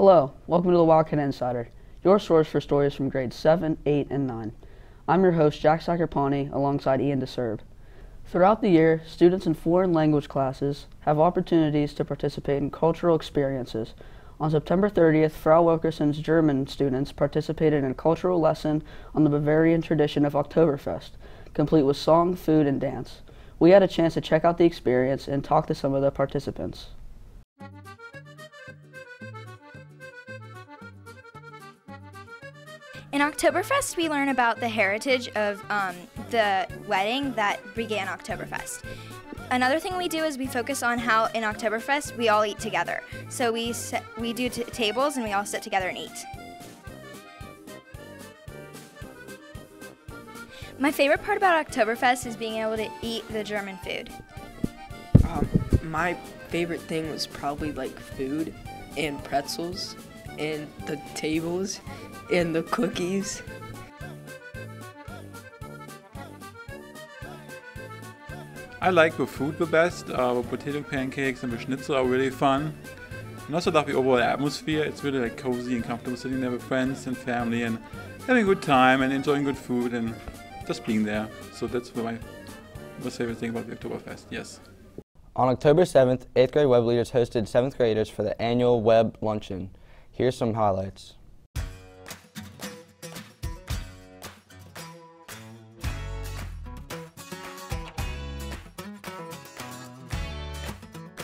Hello, welcome to the Wildcat Insider, your source for stories from grades 7, 8, and 9. I'm your host, Jack Sacrapani, alongside Ian DeSerb. Throughout the year, students in foreign language classes have opportunities to participate in cultural experiences. On September 30th, Frau Wilkerson's German students participated in a cultural lesson on the Bavarian tradition of Oktoberfest, complete with song, food, and dance. We had a chance to check out the experience and talk to some of the participants. In Oktoberfest, we learn about the heritage of um, the wedding that began Oktoberfest. Another thing we do is we focus on how in Oktoberfest we all eat together. So we set, we do tables and we all sit together and eat. My favorite part about Oktoberfest is being able to eat the German food. Um, my favorite thing was probably like food and pretzels and the tables and the cookies. I like the food the best. Uh, the potato pancakes and the schnitzel are really fun. And also like the overall atmosphere. It's really like cozy and comfortable sitting there with friends and family and having a good time and enjoying good food and just being there. So that's my most favorite thing about the Oktoberfest. Yes. On October 7th, 8th grade web leaders hosted 7th graders for the annual web luncheon. Here's some highlights.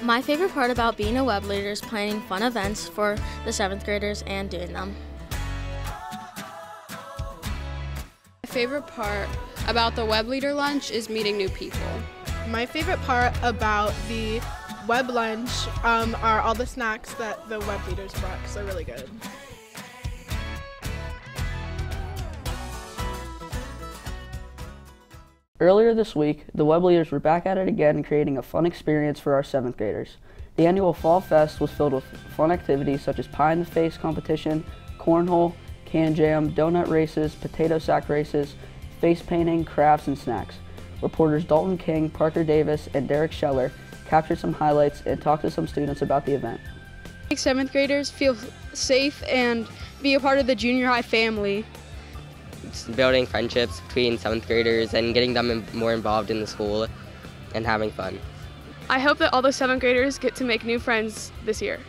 My favorite part about being a web leader is planning fun events for the 7th graders and doing them. My favorite part about the web leader lunch is meeting new people. My favorite part about the web lunch um, are all the snacks that the web leaders brought because they're really good. Earlier this week, the web leaders were back at it again creating a fun experience for our 7th graders. The annual Fall Fest was filled with fun activities such as pie in the face competition, cornhole, can jam, donut races, potato sack races, face painting, crafts, and snacks. Reporters Dalton King, Parker Davis, and Derek Scheller captured some highlights and talked to some students about the event. Make seventh graders feel safe and be a part of the junior high family. building friendships between seventh graders and getting them more involved in the school and having fun. I hope that all the seventh graders get to make new friends this year.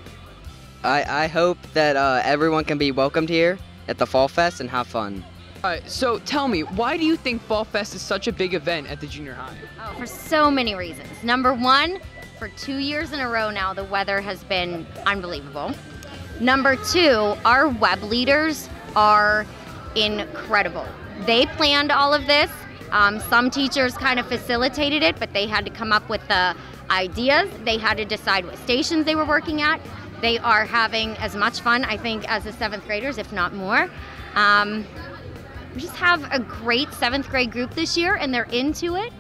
I, I hope that uh, everyone can be welcomed here at the Fall Fest and have fun. Alright, so tell me, why do you think Fall Fest is such a big event at the junior high? Oh, for so many reasons. Number one, for two years in a row now, the weather has been unbelievable. Number two, our web leaders are incredible. They planned all of this. Um, some teachers kind of facilitated it, but they had to come up with the ideas. They had to decide what stations they were working at. They are having as much fun, I think, as the seventh graders, if not more. Um, we just have a great seventh grade group this year, and they're into it.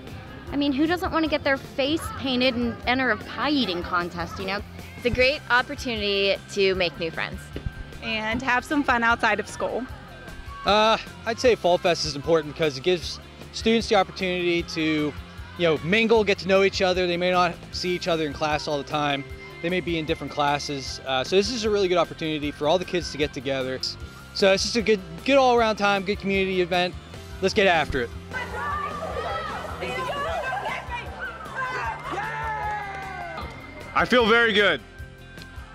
I mean, who doesn't want to get their face painted and enter a pie eating contest, you know? It's a great opportunity to make new friends. And have some fun outside of school. Uh, I'd say Fall Fest is important because it gives students the opportunity to, you know, mingle, get to know each other. They may not see each other in class all the time. They may be in different classes. Uh, so this is a really good opportunity for all the kids to get together. So it's just a good, good all-around time, good community event. Let's get after it. I feel very good.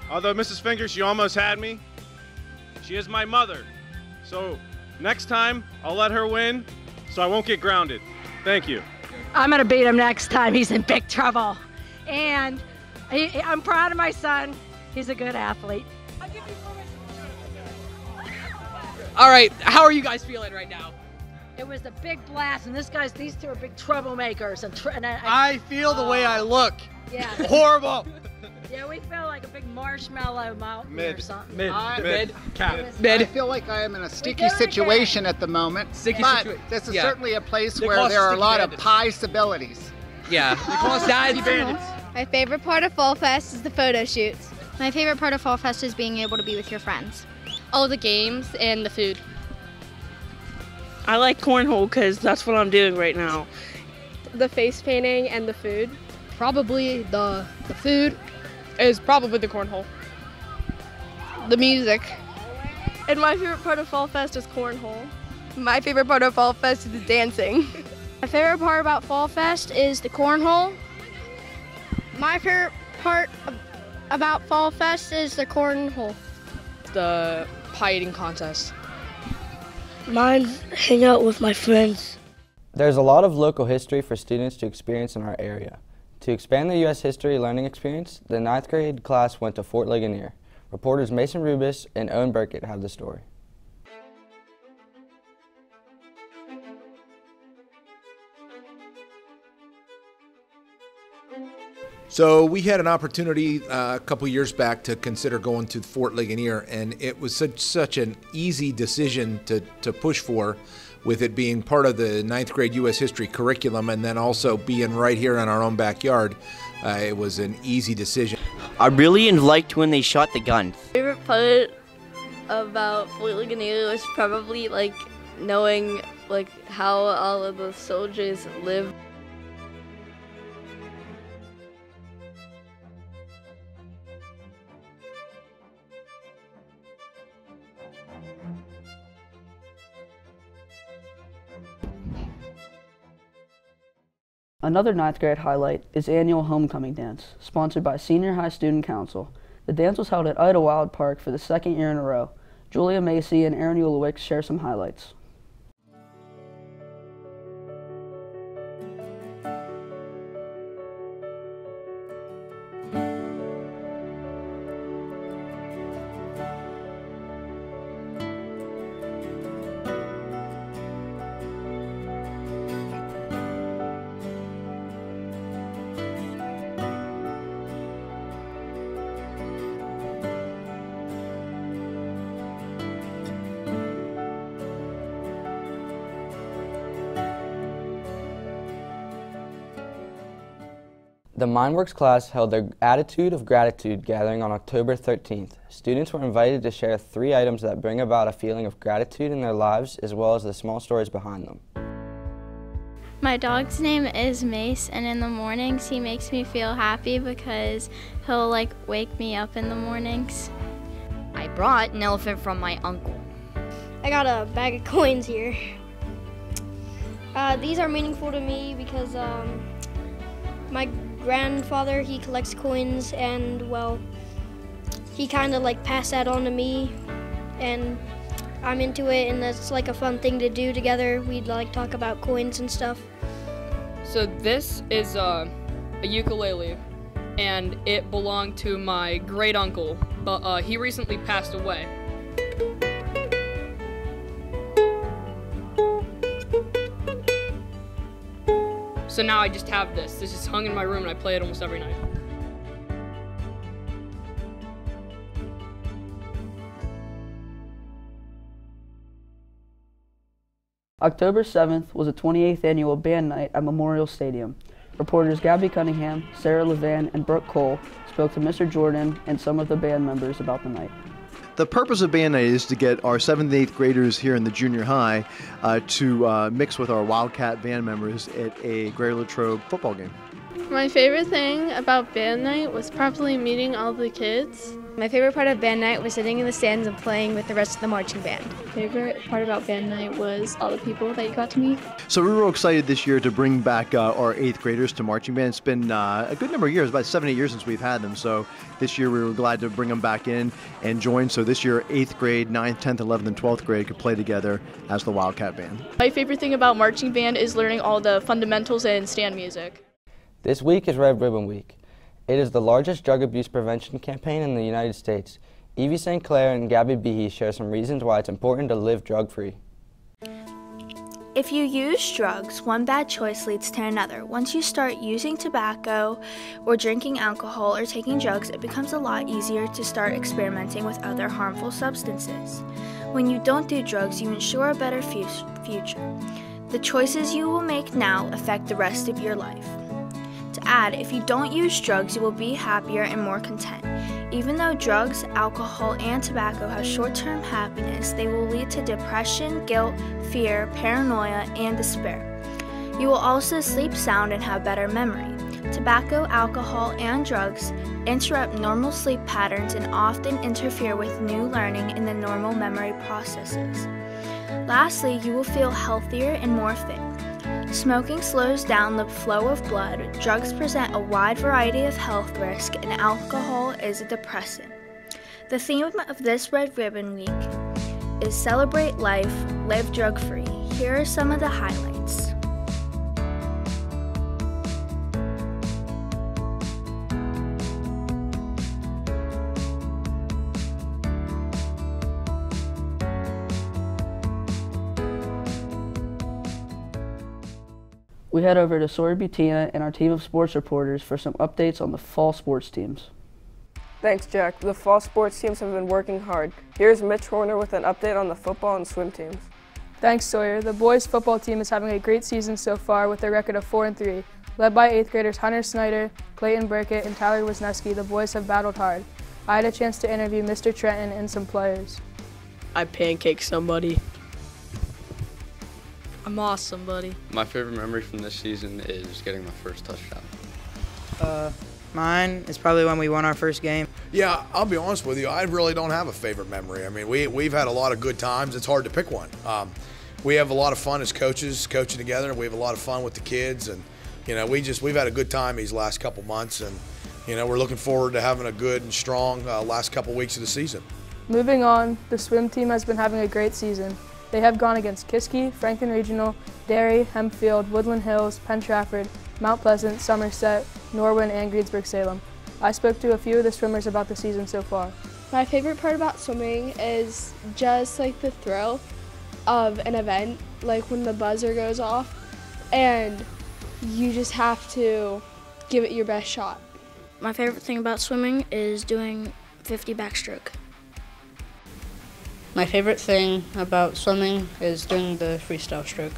Although Mrs. Finger, she almost had me. She is my mother. So next time, I'll let her win so I won't get grounded. Thank you. I'm going to beat him next time. He's in big trouble. And he, I'm proud of my son. He's a good athlete. All right, how are you guys feeling right now? It was a big blast, and this guy's these two are big troublemakers. And, tr- and I, I feel the way I look. Yeah. Horrible. Yeah, we feel like a big marshmallow mountain or something. Mid. Uh, Mid. Cap. I feel like I am in a sticky situation at the moment. Sticky but this is yeah. certainly a place They where there are a lot bandits. of possibilities. Yeah, they call us daddy bandits. My favorite part of Fall Fest is the photo shoots. My favorite part of Fall Fest is being able to be with your friends. All the games and the food. I like cornhole because that's what I'm doing right now. The face painting and the food Probably the the food. is probably the cornhole. The music. And my favorite part of Fall Fest is cornhole. My favorite part of Fall Fest is the dancing. My favorite part about Fall Fest is the cornhole. My favorite part about Fall Fest is the cornhole. The pie eating contest. Mine, hang out with my friends. There's a lot of local history for students to experience in our area. To expand the U.S. history learning experience, the ninth grade class went to Fort Ligonier. Reporters Mason Rubis and Owen Burkett have the story. So we had an opportunity uh, a couple years back to consider going to Fort Ligonier, and it was such such an easy decision to to push for, with it being part of the ninth grade U.S. history curriculum, and then also being right here in our own backyard. Uh, it was an easy decision. I really liked when they shot the gun. Favorite part about Fort Ligonier was probably like knowing like how all of the soldiers live. Another ninth grade highlight is annual homecoming dance, sponsored by Senior High Student Council. The dance was held at Idlewild Park for the second year in a row. Julia Macy and Aaron Ulowicz share some highlights. The MindWorks class held their Attitude of Gratitude gathering on October 13th. Students were invited to share three items that bring about a feeling of gratitude in their lives as well as the small stories behind them. My dog's name is Mace, and in the mornings he makes me feel happy because he'll like wake me up in the mornings. I brought an elephant from my uncle. I got a bag of coins here. Uh, these are meaningful to me because um, my grandfather he collects coins and well he kind of like passed that on to me. And i'm into it and that's like a fun thing to do together. We'd like talk about coins and stuff. So this is a ukulele, and it belonged to my great uncle, but uh, he recently passed away. So now I just have this. This is hung in my room, and I play it almost every night. October 7th was the 28th annual band night at Memorial Stadium. Reporters Gabby Cunningham, Sarah Levan, and Brooke Cole spoke to Mr. Jordan and some of the band members about the night. The purpose of band night is to get our seventh and eighth graders here in the junior high uh, to uh, mix with our Wildcat band members at a Greater Latrobe football game. My favorite thing about band night was probably meeting all the kids. My favorite part of band night was sitting in the stands and playing with the rest of the marching band. Favorite part about band night was all the people that you got to meet. So we were excited this year to bring back uh, our eighth graders to marching band. It's been uh, a good number of years, about seven, eight years since we've had them. So this year we were glad to bring them back in and join. So this year, eighth grade, ninth, 10th, 11th, and 12th grade could play together as the Wildcat band. My favorite thing about marching band is learning all the fundamentals and stand music. This week is Red Ribbon Week. It is the largest drug abuse prevention campaign in the United States. Evie St. Clair and Gabby Behe share some reasons why it's important to live drug-free. If you use drugs, one bad choice leads to another. Once you start using tobacco or drinking alcohol or taking drugs, it becomes a lot easier to start experimenting with other harmful substances. When you don't do drugs, you ensure a better fu- future. The choices you will make now affect the rest of your life. Add, if you don't use drugs, you will be happier and more content. Even though drugs, alcohol, and tobacco have short term happiness, they will lead to depression, guilt, fear, paranoia, and despair. You will also sleep sound and have better memory. Tobacco, alcohol, and drugs interrupt normal sleep patterns and often interfere with new learning in the normal memory processes. Lastly, you will feel healthier and more fit. Smoking slows down the flow of blood, drugs present a wide variety of health risks, and alcohol is a depressant. The theme of this Red Ribbon Week is Celebrate Life, Live Drug Free. Here are some of the highlights. We head over to Sawyer Butina and our team of sports reporters for some updates on the fall sports teams. Thanks, Jack. The fall sports teams have been working hard. Here's Mitch Horner with an update on the football and swim teams. Thanks, Sawyer. The boys football team is having a great season so far with a record of 4 and 3. Led by 8th graders Hunter Snyder, Clayton Burkett, and Tyler Wisniewski, the boys have battled hard. I had a chance to interview Mr. Trenton and some players. I pancaked somebody. I'm awesome, buddy. My favorite memory from this season is getting my first touchdown. Uh, mine is probably when we won our first game. Yeah, I'll be honest with you. I really don't have a favorite memory. I mean, we, we've had a lot of good times. It's hard to pick one. Um, we have a lot of fun as coaches coaching together. We have a lot of fun with the kids, and you know, we just we've had a good time these last couple months, and you know, we're looking forward to having a good and strong uh, last couple weeks of the season. Moving on, the swim team has been having a great season. They have gone against Kiski, Franklin Regional, Derry, Hempfield, Woodland Hills, Penn Trafford, Mount Pleasant, Somerset, Norwin, and Greensburg Salem. I spoke to a few of the swimmers about the season so far. My favorite part about swimming is just like the thrill of an event, like when the buzzer goes off, and you just have to give it your best shot. My favorite thing about swimming is doing 50 backstroke. My favorite thing about swimming is doing the freestyle stroke.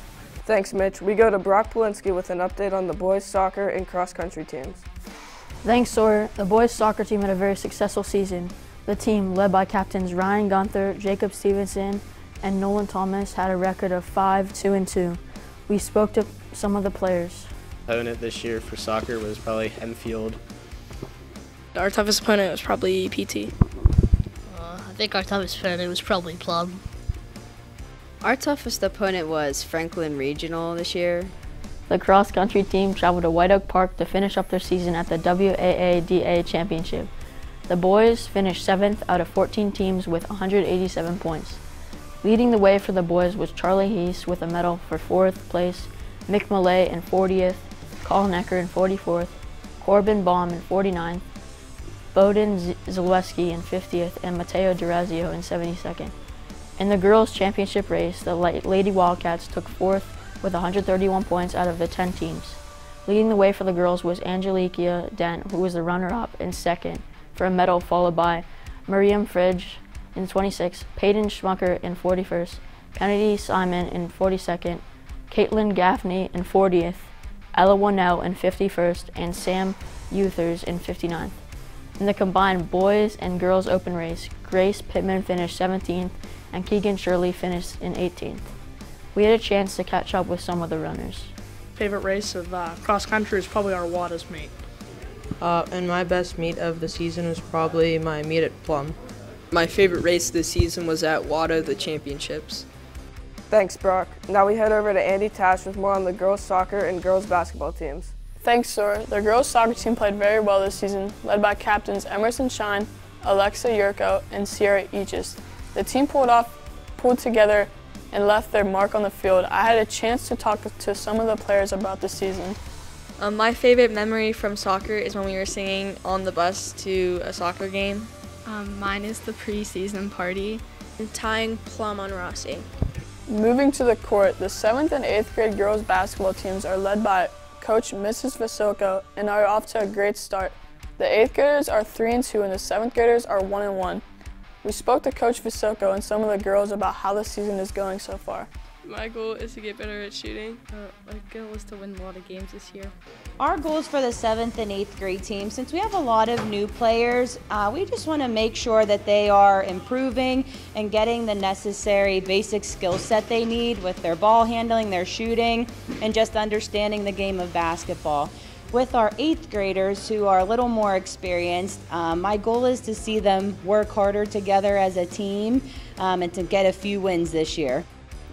Thanks, Mitch. We go to Brock Polinsky with an update on the boys soccer and cross country teams. Thanks, Sawyer. The boys soccer team had a very successful season. The team, led by captains Ryan Gunther, Jacob Stevenson, and Nolan Thomas, had a record of 5 2 and 2. We spoke to some of the players. Opponent this year for soccer was probably Hempfield. Our toughest opponent was probably PT. I think our toughest opponent was probably Plum. Our toughest opponent was Franklin Regional this year. The cross country team traveled to White Oak Park to finish up their season at the WAADA Championship. The boys finished 7th out of 14 teams with 187 points. Leading the way for the boys was Charlie Heese with a medal for 4th place, Mick Millay in 40th, Colin Ecker in 44th, Corbin Baum in 49th, Bowden Zaleski in 50th, and Mateo Durazio in 72nd. In the girls' championship race, the Lady Wildcats took fourth with 131 points out of the 10 teams. Leading the way for the girls was Angelica Dent, who was the runner-up in second for a medal, followed by Miriam Fridge in 26th, Peyton Schmucker in 41st, Kennedy Simon in 42nd, Caitlin Gaffney in 40th, Ella Wannell in 51st, and Sam Uthers in 59th. In the combined boys and girls open race, Grace Pittman finished 17th and Keegan Shirley finished in 18th. We had a chance to catch up with some of the runners. Favorite race of uh, cross country is probably our Waters meet. Uh, and my best meet of the season was probably my meet at Plum. My favorite race this season was at WADA, the championships. Thanks, Brock. Now we head over to Andy Tash with more on the girls soccer and girls basketball teams. Thanks, sir. The girls soccer team played very well this season, led by captains Emerson Shine, Alexa Yurko, and Sierra Aegis. The team pulled off, pulled together, and left their mark on the field. I had a chance to talk to some of the players about the season. Um, my favorite memory from soccer is when we were singing on the bus to a soccer game. Um, mine is the preseason party. And tying plum on Rossi. Moving to the court, the 7th and 8th grade girls basketball teams are led by coach Mrs. Vasoko and are off to a great start. The 8th graders are 3 and 2 and the 7th graders are 1 and 1. We spoke to Coach Vasoko and some of the girls about how the season is going so far. My goal is to get better at shooting. Uh, my goal is to win a lot of games this year. Our goals for the seventh and eighth grade team, since we have a lot of new players, uh, we just want to make sure that they are improving and getting the necessary basic skill set they need with their ball handling, their shooting, and just understanding the game of basketball. with our eighth graders who are a little more experienced. Um, my goal is to see them work harder together as a team um, and to get a few wins this year.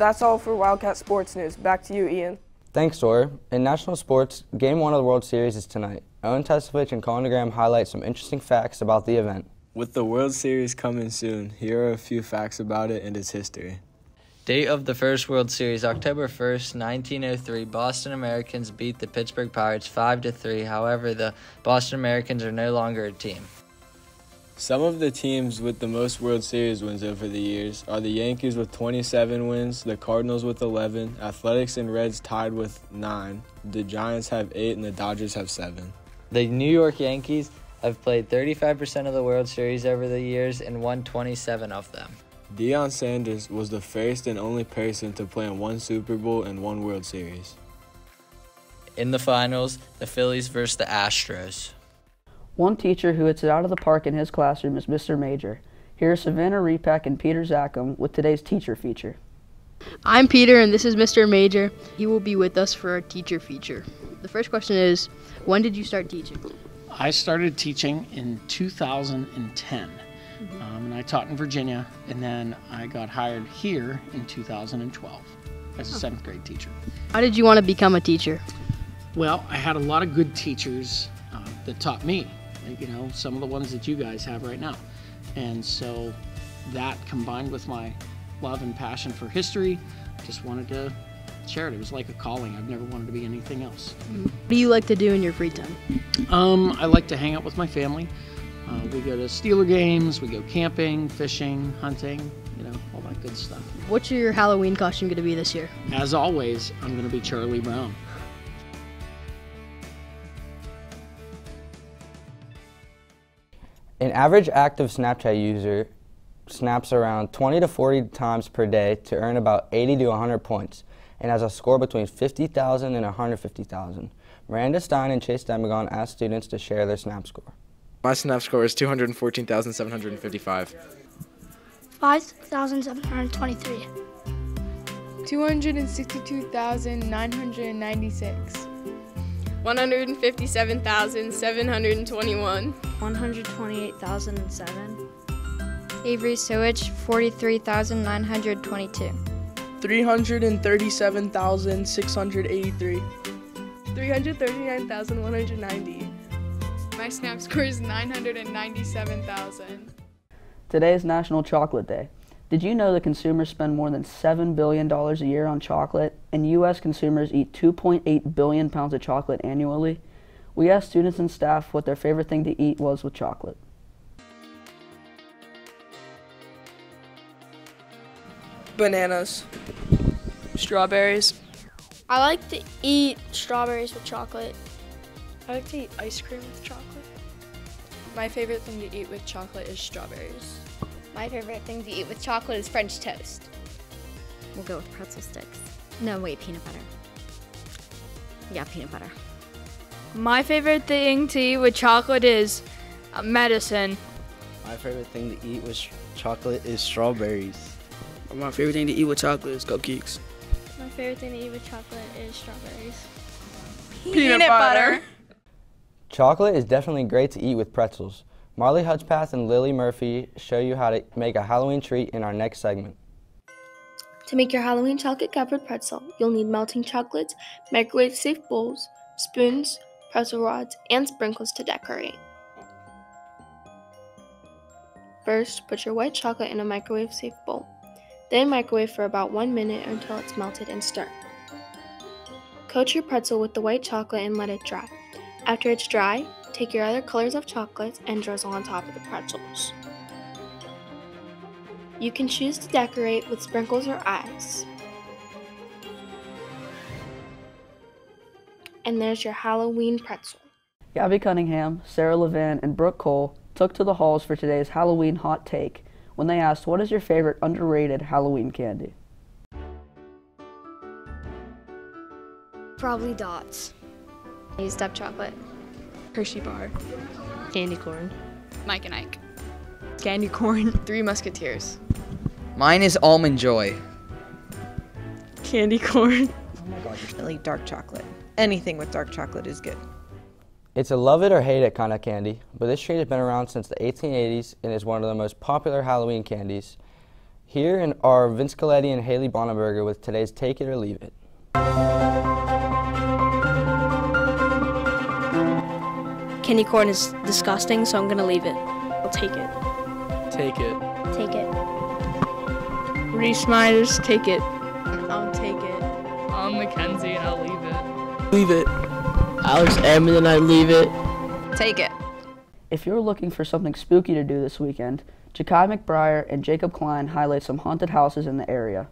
That's all for Wildcat Sports News. Back to you, Ian. Thanks, Dora. In national sports, Game 1 of the World Series is tonight. Owen Tesovich and Colin DeGram highlight some interesting facts about the event. With the World Series coming soon, here are a few facts about it and its history. Date of the first World Series, October 1st, 1903. Boston Americans beat the Pittsburgh Pirates 5 to 3. However, the Boston Americans are no longer a team. Some of the teams with the most World Series wins over the years are the Yankees with 27 wins, the Cardinals with 11, Athletics and Reds tied with 9, the Giants have 8, and the Dodgers have 7. The New York Yankees have played 35% of the World Series over the years and won 27 of them. Deion Sanders was the first and only person to play in one Super Bowl and one World Series. In the finals, the Phillies versus the Astros. One teacher who hits it out of the park in his classroom is Mr. Major. Here are Savannah Repack and Peter Zackham with today's teacher feature. I'm Peter and this is Mr. Major. He will be with us for our teacher feature. The first question is, when did you start teaching? I started teaching in 2010. Mm-hmm. Um, and I taught in Virginia, and then I got hired here in 2012 as a seventh grade teacher. How did you want to become a teacher? Well, I had a lot of good teachers uh, that taught me, you know, some of the ones that you guys have right now. And so that combined with my love and passion for history, just wanted to share it. It was like a calling. I've never wanted to be anything else. What do you like to do in your free time? Um, I like to hang out with my family. Uh, we go to Steeler games, we go camping, fishing, hunting, you know, all that good stuff. What's your Halloween costume going to be this year? As always, I'm going to be Charlie Brown. An average active Snapchat user snaps around 20 to 40 times per day to earn about 80 to 100 points and has a score between 50,000 and 150,000. Miranda Stein and Chase Demagon asked students to share their Snap score. My Snap score is 214,755. 5,723. 262,996. 157,721. 128,007. Avery Sewage, 43,922. 337,683. 339,190. My snap score is 997,000. Today is National Chocolate Day. Did you know that consumers spend more than $7 billion a year on chocolate, and U.S. consumers eat 2.8 billion pounds of chocolate annually? We asked students and staff what their favorite thing to eat was with chocolate. Bananas. Strawberries. I like to eat strawberries with chocolate. I like to eat ice cream with chocolate. My favorite thing to eat with chocolate is strawberries. My favorite thing to eat with chocolate is French toast. We'll go with pretzel sticks. No, wait, peanut butter. Yeah, peanut butter. My favorite thing to eat with chocolate is uh, medicine. My favorite thing to eat with chocolate is strawberries. My favorite thing to eat with chocolate is cupcakes. My favorite thing to eat with chocolate is strawberries. Peanut, butter. Chocolate is definitely great to eat with pretzels. Marley Hudspeth and Lily Murphy show you how to make a Halloween treat in our next segment. To make your Halloween chocolate covered pretzel, you'll need melting chocolates, microwave safe bowls, spoons, pretzel rods, and sprinkles to decorate. First, put your white chocolate in a microwave safe bowl. Then microwave for about one minute until it's melted and stir. Coat your pretzel with the white chocolate and let it dry. After it's dry, take your other colors of chocolate and drizzle on top of the pretzels. You can choose to decorate with sprinkles or eyes. And there's your Halloween pretzel. Gabby Cunningham, Sarah Levin, and Brooke Cole took to the halls for today's Halloween hot take when they asked, What is your favorite underrated Halloween candy? Probably dots. Used up chocolate. Hershey bar. Candy corn. Mike and Ike. Candy corn. Three Musketeers. Mine is Almond Joy. Candy corn. Oh my god, really dark chocolate. Anything with dark chocolate is good. It's a love it or hate it kind of candy, but this treat has been around since the 1880s and is one of the most popular Halloween candies. Here are Vince Coletti and Haley Bonnenberger with today's Take It or Leave It. Candy corn is disgusting, so I'm gonna leave it. I'll take it. Take it. Take it. Reese Myers, take it. I'll take it. I'm Mackenzie and I'll leave it. Leave it. Alex Ammon and I leave it. Take it. If you're looking for something spooky to do this weekend, Jakai McBriar and Jacob Klein highlight some haunted houses in the area.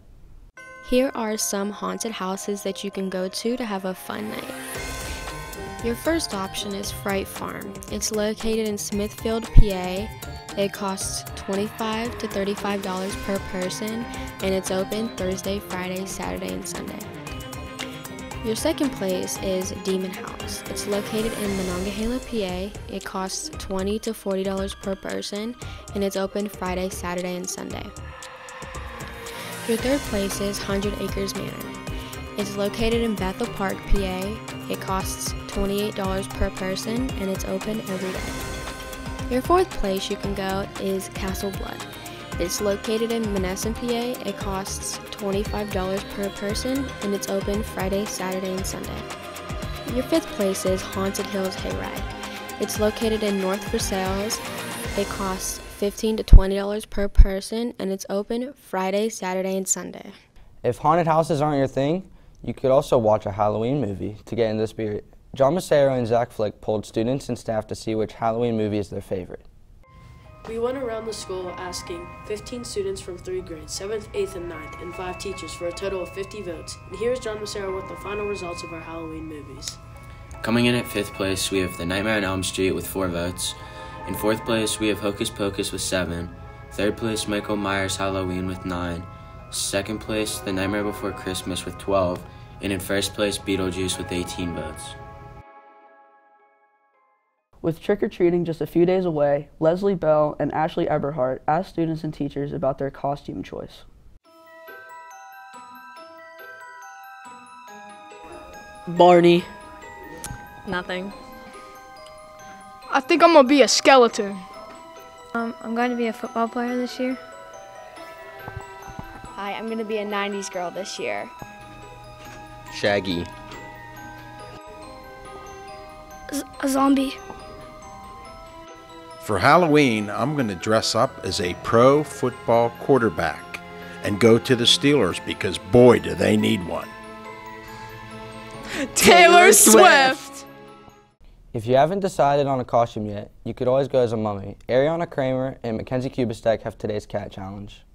Here are some haunted houses that you can go to to have a fun night. Your first option is Fright Farm. It's located in Smithfield, PA. It costs 25 to $35 per person and it's open Thursday, Friday, Saturday, and Sunday. Your second place is Demon House. It's located in Monongahela, PA. It costs 20 to $40 per person and it's open Friday, Saturday, and Sunday. Your third place is 100 Acres Manor. It's located in Bethel Park, PA. It costs $28 per person and it's open every day. Your fourth place you can go is Castle Blood. It's located in Monessen, PA. It costs $25 per person and it's open Friday, Saturday, and Sunday. Your fifth place is Haunted Hills Hayride. It's located in North Versailles. It costs 15 to $20 per person and it's open Friday, Saturday, and Sunday. If haunted houses aren't your thing, you could also watch a Halloween movie to get in the spirit. John Massaro and Zach Flick polled students and staff to see which Halloween movie is their favorite. We went around the school asking 15 students from three grades, 7th, 8th, and 9th, and 5 teachers for a total of 50 votes. And here's John Massaro with the final results of our Halloween movies. Coming in at fifth place, we have The Nightmare on Elm Street with four votes. In fourth place, we have Hocus Pocus with seven. Third place, Michael Myers Halloween with nine. Second place, The Nightmare Before Christmas with 12. And in first place, Beetlejuice with 18 votes. With trick or treating just a few days away, Leslie Bell and Ashley Eberhardt asked students and teachers about their costume choice. Barney. Nothing. I think I'm gonna be a skeleton. Um, I'm going to be a football player this year. Hi, I'm going to be a 90s girl this year. Shaggy. A zombie. For Halloween, I'm going to dress up as a pro football quarterback and go to the Steelers because boy, do they need one. Taylor Swift. If you haven't decided on a costume yet, you could always go as a mummy. Ariana Kramer and Mackenzie Kubistek have today's cat challenge.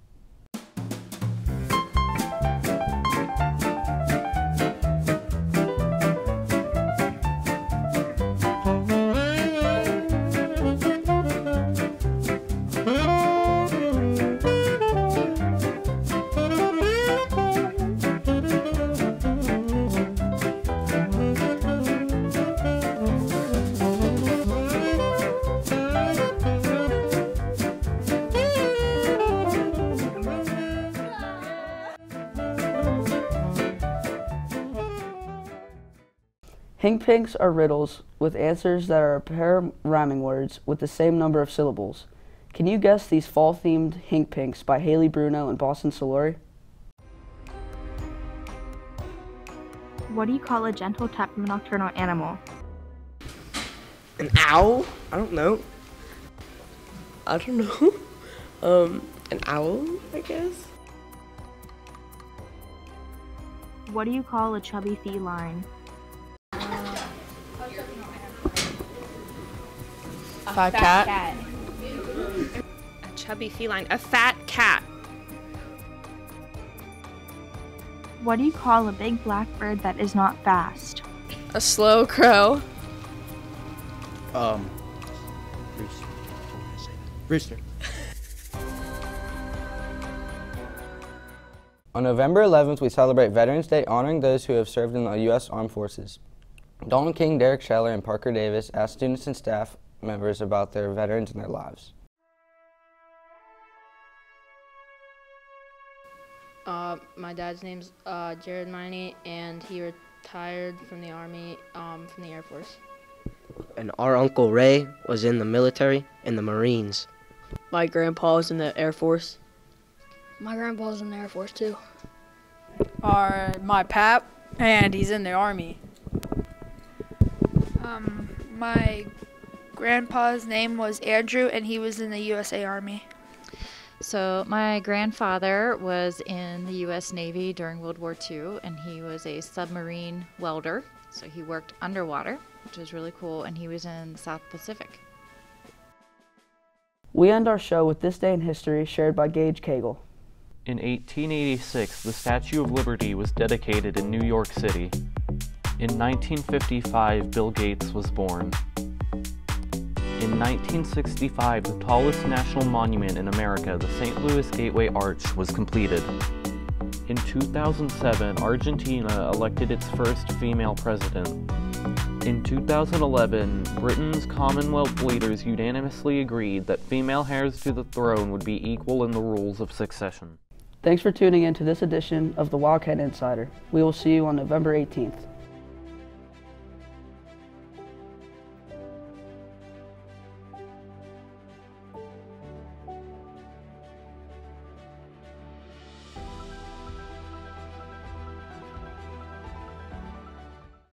Hink pinks are riddles with answers that are a pair of rhyming words with the same number of syllables. Can you guess these fall themed Hink pinks by Haley Bruno and Boston Solori? What do you call a gentle type of nocturnal animal? An owl? I don't know. I don't know. um, an owl, I guess. What do you call a chubby feline? Fat cat. A chubby feline. A fat cat. What do you call a big black bird that is not fast? A slow crow. Um, Rooster. On November 11th, we celebrate Veterans Day honoring those who have served in the U.S. Armed Forces. Dalton King, Derek Scheller, and Parker Davis asked students and staff members about their veterans and their lives. Uh, my dad's name's uh, Jared Miney, and he retired from the Army, um, from the Air Force. And our Uncle Ray was in the military in the Marines. My grandpa was in the Air Force. My grandpa was in the Air Force too. Our, my pap, and he's in the Army. Um, my grandpa's name was Andrew, and he was in the USA Army. So, my grandfather was in the U.S. Navy during World War II, and he was a submarine welder. So, he worked underwater, which was really cool, and he was in the South Pacific. We end our show with this day in history shared by Gage Cagle. In 1886, the Statue of Liberty was dedicated in New York City. In 1955, Bill Gates was born. In 1965, the tallest national monument in America, the St. Louis Gateway Arch, was completed. In 2007, Argentina elected its first female president. In 2011, Britain's Commonwealth leaders unanimously agreed that female heirs to the throne would be equal in the rules of succession. Thanks for tuning in to this edition of the Wildcat Insider. We will see you on November 18th.